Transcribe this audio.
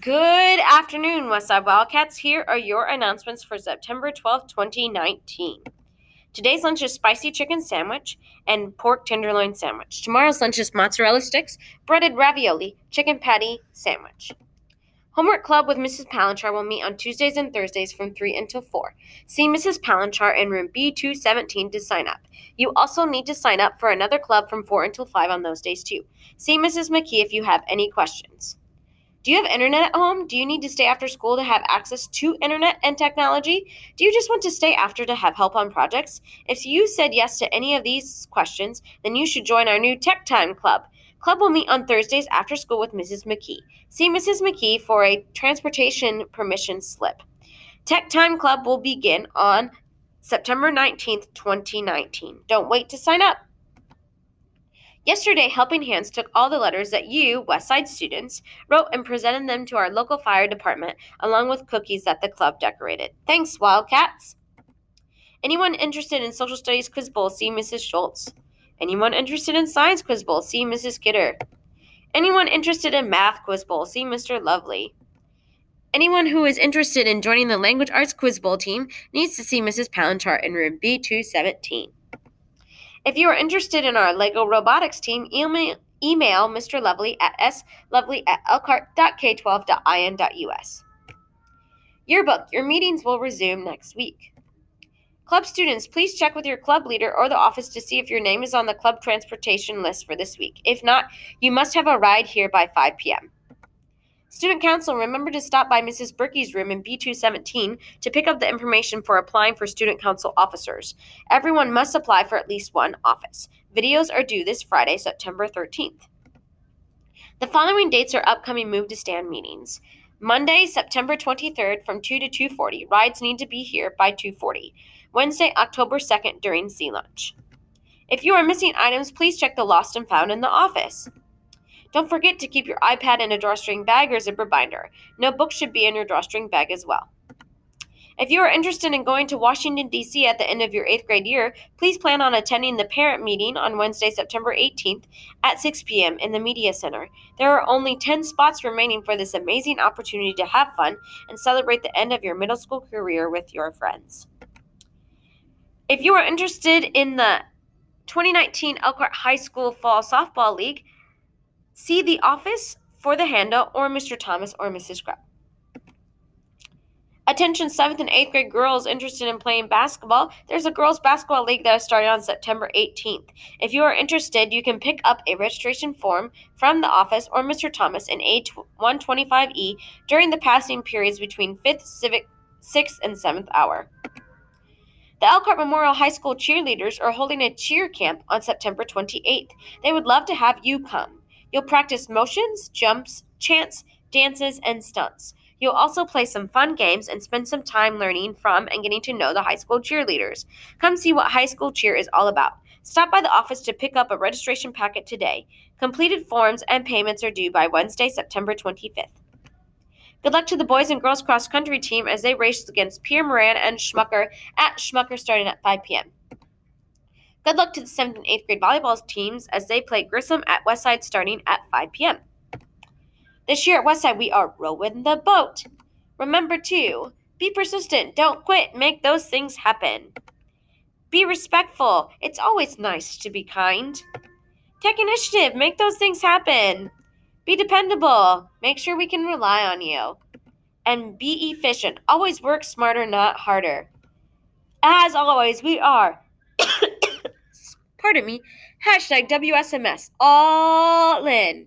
Good afternoon, Westside Wildcats. Here are your announcements for September 12th, 2019. Today's lunch is spicy chicken sandwich and pork tenderloin sandwich. Tomorrow's lunch is mozzarella sticks, breaded ravioli, chicken patty sandwich. Homework Club with Mrs. Palanchar will meet on Tuesdays and Thursdays from 3 until 4. See Mrs. Palanchar in room B217 to sign up. You also need to sign up for another club from 4 until 5 on those days too. See Mrs. McKee if you have any questions. Do you have internet at home? Do you need to stay after school to have access to internet and technology? Do you just want to stay after to have help on projects? If you said yes to any of these questions, then you should join our new Tech Time Club. Club will meet on Thursdays after school with Mrs. McKee. See Mrs. McKee for a transportation permission slip. Tech Time Club will begin on September 19th, 2019. Don't wait to sign up. Yesterday, Helping Hands took all the letters that you, Westside students, wrote and presented them to our local fire department, along with cookies that the club decorated. Thanks, Wildcats! Anyone interested in social studies quiz bowl, see Mrs. Schultz. Anyone interested in science quiz bowl, see Mrs. Kidder. Anyone interested in math quiz bowl, see Mr. Lovely. Anyone who is interested in joining the language arts quiz bowl team needs to see Mrs. Palanchar in room B217. If you are interested in our LEGO robotics team, email, email Mr. Lovely at slovely at elkhart.k12.in.us. Yearbook, your meetings will resume next week. Club students, please check with your club leader or the office to see if your name is on the club transportation list for this week. If not, you must have a ride here by 5 p.m. Student Council, remember to stop by Mrs. Berkey's room in B217 to pick up the information for applying for Student Council officers. Everyone must apply for at least one office. Videos are due this Friday, September 13th. The following dates are upcoming Move to Stand meetings. Monday, September 23rd from 2 to 2:40. Rides need to be here by 2:40. Wednesday, October 2nd during sea lunch. If you are missing items, please check the lost and found in the office. Don't forget to keep your iPad in a drawstring bag or zipper binder. No books should be in your drawstring bag as well. If you are interested in going to Washington, D.C. at the end of your eighth grade year, please plan on attending the parent meeting on Wednesday, September 18th at 6 p.m. in the Media Center. There are only 10 spots remaining for this amazing opportunity to have fun and celebrate the end of your middle school career with your friends. If you are interested in the 2019 Elkhart High School Fall Softball League, See the office for the handout or Mr. Thomas or Mrs. Scrub. Attention 7th and 8th grade girls interested in playing basketball. There's a girls basketball league that started on September 18th. If you are interested, you can pick up a registration form from the office or Mr. Thomas in A125E during the passing periods between 5th, civic 6th, and 7th hour. The Elkhart Memorial High School cheerleaders are holding a cheer camp on September 28th. They would love to have you come. You'll practice motions, jumps, chants, dances, and stunts. You'll also play some fun games and spend some time learning from and getting to know the high school cheerleaders. Come see what high school cheer is all about. Stop by the office to pick up a registration packet today. Completed forms and payments are due by Wednesday, September 25th. Good luck to the boys and girls cross country team as they race against Pierre Moran and Schmucker at Schmucker starting at 5 p.m. Good luck to the 7th and 8th grade volleyball teams as they play Grissom at Westside starting at 5 p.m. This year at Westside, we are rowing the boat. Remember to be persistent, don't quit, make those things happen. Be respectful, it's always nice to be kind. Take initiative, make those things happen. Be dependable, make sure we can rely on you. And be efficient, always work smarter, not harder. As always, we are pardon me, hashtag WSMS, all in.